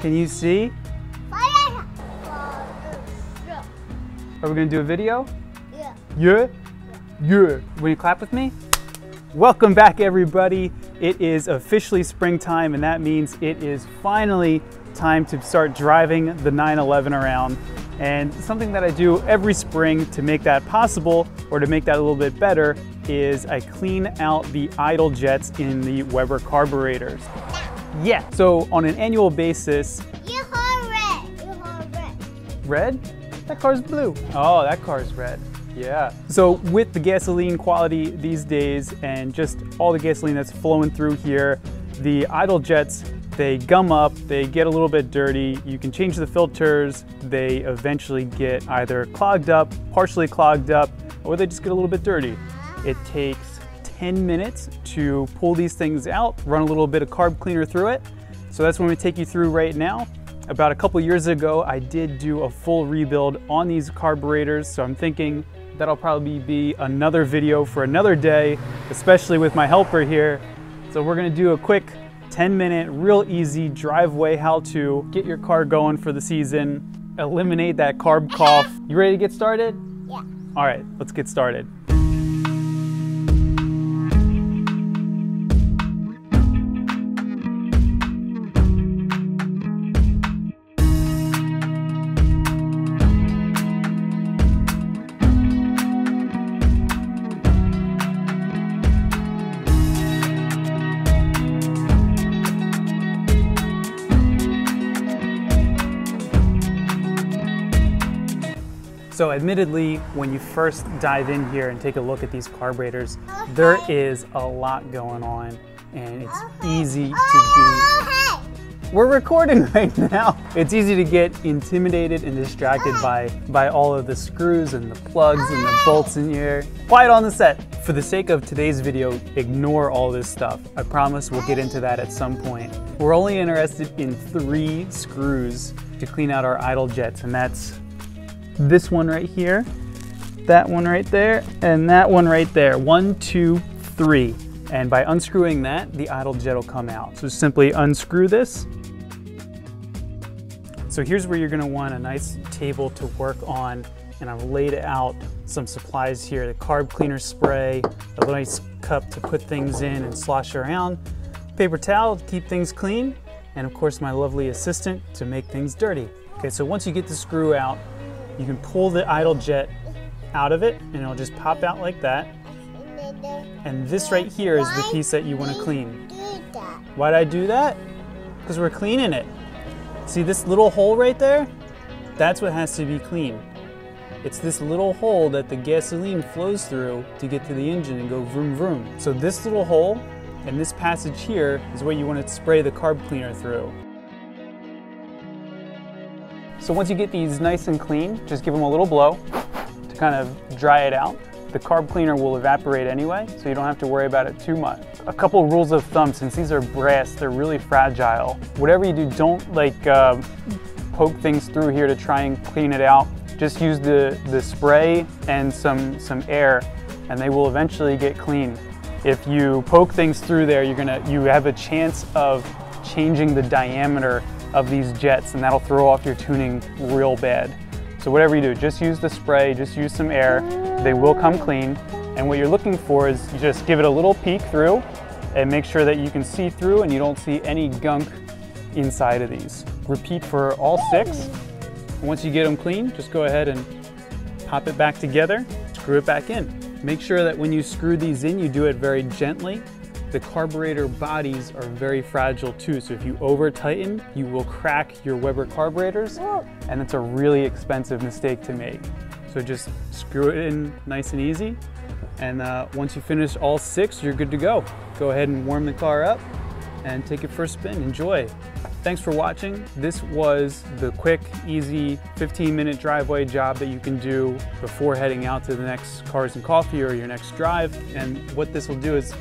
Can you see? Are we gonna do a video? Yeah. Yeah? Yeah. Will you clap with me? Welcome back, everybody. It is officially springtime, and that means it is finally time to start driving the 911 around. And something that I do every spring to make that possible, or to make that a little bit better, is I clean out the idle jets in the Weber carburetors. Yeah, so on an annual basis, You are red. You are red. Red? That car's blue. Oh, that car's red. Yeah. So with the gasoline quality these days and just all the gasoline that's flowing through here, the idle jets, they gum up, they get a little bit dirty. You can change the filters. They eventually get either clogged up, partially clogged up, or they just get a little bit dirty. It takes 10 minutes to pull these things out, run a little bit of carb cleaner through it. So that's what we take you through right now. About a couple years ago, I did do a full rebuild on these carburetors, so I'm thinking that'll probably be another video for another day, especially with my helper here. So we're gonna do a quick 10 minute, real easy driveway how to get your car going for the season, eliminate that carb cough. You ready to get started? Yeah. All right, let's get started. So admittedly, when you first dive in here and take a look at these carburetors, there is a lot going on and it's easy to Oh, be, we're recording right now. It's easy to get intimidated and distracted by, by all of the screws and the plugs and the bolts in here. Quiet on the set. For the sake of today's video, ignore all this stuff. I promise we'll get into that at some point. We're only interested in three screws to clean out our idle jets and that's this one right here, that one right there, and that one right there. One, two, three. And by unscrewing that, the idle jet will come out. So simply unscrew this. So here's where you're gonna want a nice table to work on. And I've laid out some supplies here, the carb cleaner spray, a nice cup to put things in and slosh around, paper towel to keep things clean, and of course my lovely assistant to make things dirty. Okay, so once you get the screw out, you can pull the idle jet out of it and it'll just pop out like that. And this right here is the piece that you want to clean. Why'd I do that? Because we're cleaning it. See this little hole right there? That's what has to be clean. It's this little hole that the gasoline flows through to get to the engine and go vroom vroom. So this little hole and this passage here is what you want to spray the carb cleaner through. So once you get these nice and clean, just give them a little blow to kind of dry it out. The carb cleaner will evaporate anyway, so you don't have to worry about it too much. A couple rules of thumb, since these are brass, they're really fragile. Whatever you do, don't like uh, poke things through here to try and clean it out. Just use the, the spray and some, some air, and they will eventually get clean. If you poke things through there, you're gonna, you have a chance of changing the diameter of these jets and that'll throw off your tuning real bad. So whatever you do, just use the spray, just use some air. They will come clean. And what you're looking for is you just give it a little peek through and make sure that you can see through and you don't see any gunk inside of these. Repeat for all six. Once you get them clean, just go ahead and pop it back together, screw it back in. Make sure that when you screw these in, you do it very gently the carburetor bodies are very fragile too. So if you over tighten, you will crack your Weber carburetors and it's a really expensive mistake to make. So just screw it in nice and easy. And uh, once you finish all six, you're good to go. Go ahead and warm the car up and take it for a spin. Enjoy. Thanks for watching. This was the quick, easy 15 minute driveway job that you can do before heading out to the next Cars and Coffee or your next drive. And what this will do is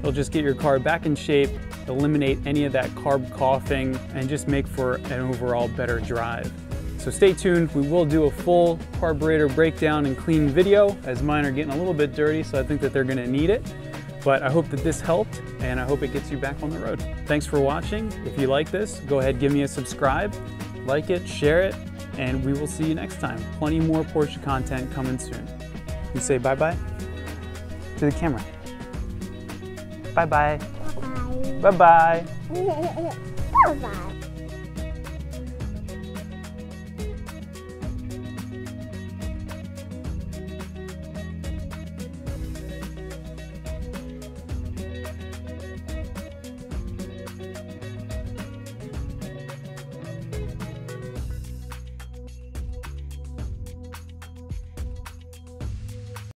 it'll just get your car back in shape, eliminate any of that carb coughing, and just make for an overall better drive. So stay tuned, we will do a full carburetor breakdown and clean video as mine are getting a little bit dirty, so I think that they're gonna need it. But I hope that this helped and I hope it gets you back on the road. Thanks for watching. If you like this, go ahead, give me a subscribe, like it, share it, and we will see you next time. Plenty more Porsche content coming soon. You say bye bye to the camera. Bye bye. Bye bye. Bye bye bye. Bye.